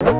Hey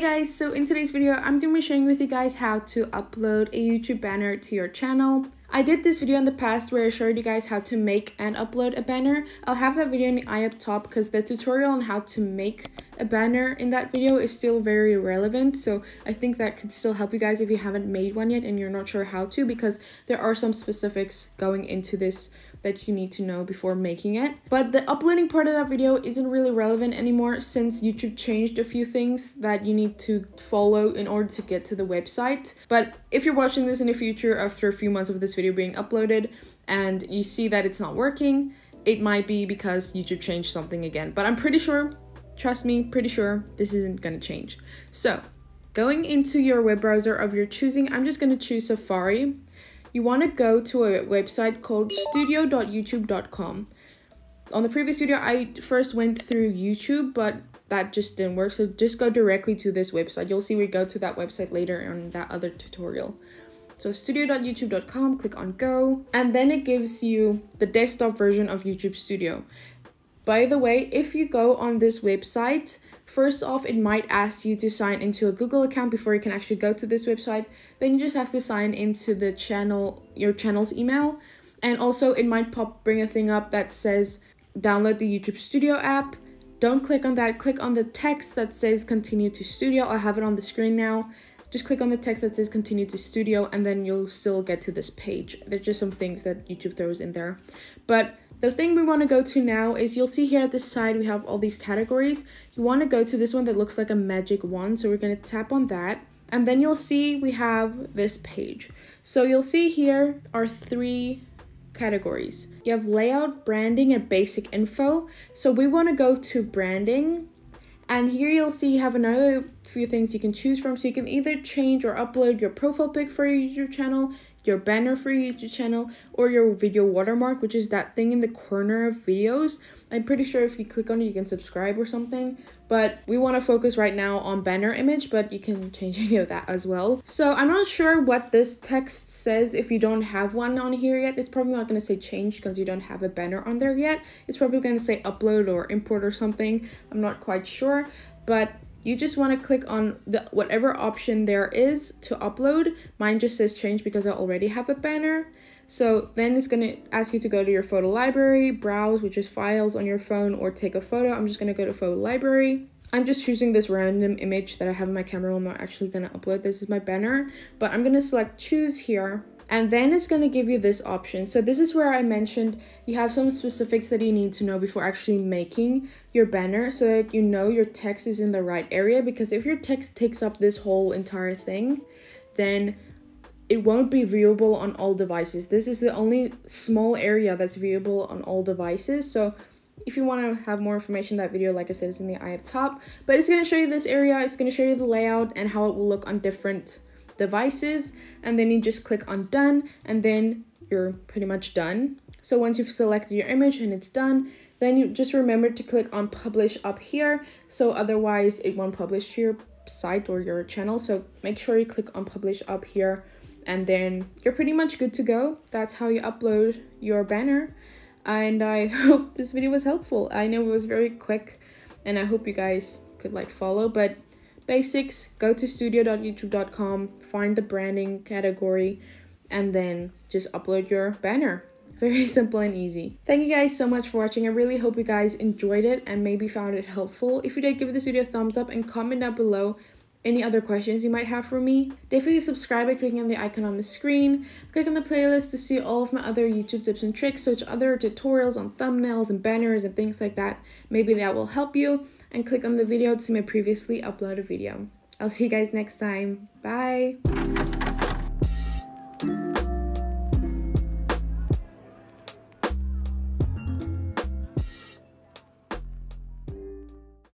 guys, so in today's video, I'm going to be sharing with you guys how to upload a YouTube banner to your channel. I did this video in the past where I showed you guys how to make and upload a banner. I'll have that video in the eye up top because the tutorial on how to make a banner in that video is still very relevant. So I think that could still help you guys if you haven't made one yet and you're not sure how to because there are some specifics going into this that you need to know before making it. But the uploading part of that video isn't really relevant anymore since YouTube changed a few things that you need to follow in order to get to the website. But if you're watching this in the future after a few months of this video being uploaded and you see that it's not working, it might be because YouTube changed something again. But I'm pretty sure, trust me, pretty sure this isn't gonna change. So going into your web browser of your choosing, I'm just gonna choose Safari you want to go to a website called studio.youtube.com. On the previous video, I first went through YouTube, but that just didn't work. So just go directly to this website. You'll see we go to that website later on that other tutorial. So studio.youtube.com, click on go, and then it gives you the desktop version of YouTube Studio. By the way, if you go on this website, First off, it might ask you to sign into a Google account before you can actually go to this website. Then you just have to sign into the channel, your channel's email. And also it might pop bring a thing up that says download the YouTube Studio app. Don't click on that. Click on the text that says continue to studio. I have it on the screen now. Just click on the text that says continue to studio and then you'll still get to this page. There's just some things that YouTube throws in there. But the thing we want to go to now is you'll see here at the side we have all these categories. You want to go to this one that looks like a magic wand. So we're going to tap on that. And then you'll see we have this page. So you'll see here are three categories. You have layout, branding, and basic info. So we want to go to branding. And here you'll see you have another few things you can choose from. So you can either change or upload your profile pic for your YouTube channel your banner for your YouTube channel or your video watermark, which is that thing in the corner of videos. I'm pretty sure if you click on it, you can subscribe or something. But we want to focus right now on banner image, but you can change any of that as well. So I'm not sure what this text says if you don't have one on here yet. It's probably not going to say change because you don't have a banner on there yet. It's probably going to say upload or import or something. I'm not quite sure. But you just want to click on the whatever option there is to upload. Mine just says change because I already have a banner. So then it's going to ask you to go to your photo library, browse, which is files on your phone, or take a photo. I'm just going to go to photo library. I'm just choosing this random image that I have in my camera. I'm not actually going to upload. This is my banner, but I'm going to select choose here and then it's going to give you this option. So this is where I mentioned you have some specifics that you need to know before actually making your banner so that you know your text is in the right area because if your text takes up this whole entire thing, then it won't be viewable on all devices. This is the only small area that's viewable on all devices. So if you want to have more information, that video, like I said, is in the eye up top. But it's going to show you this area. It's going to show you the layout and how it will look on different devices and then you just click on done and then you're pretty much done. So once you've selected your image and it's done, then you just remember to click on publish up here. So otherwise it won't publish to your site or your channel. So make sure you click on publish up here and then you're pretty much good to go. That's how you upload your banner. And I hope this video was helpful. I know it was very quick and I hope you guys could like follow, but basics, go to studio.youtube.com, find the branding category, and then just upload your banner. Very simple and easy. Thank you guys so much for watching. I really hope you guys enjoyed it and maybe found it helpful. If you did, give this video a thumbs up and comment down below any other questions you might have for me, definitely subscribe by clicking on the icon on the screen. Click on the playlist to see all of my other YouTube tips and tricks, such other tutorials on thumbnails and banners and things like that. Maybe that will help you. And click on the video to see my previously uploaded video. I'll see you guys next time. Bye!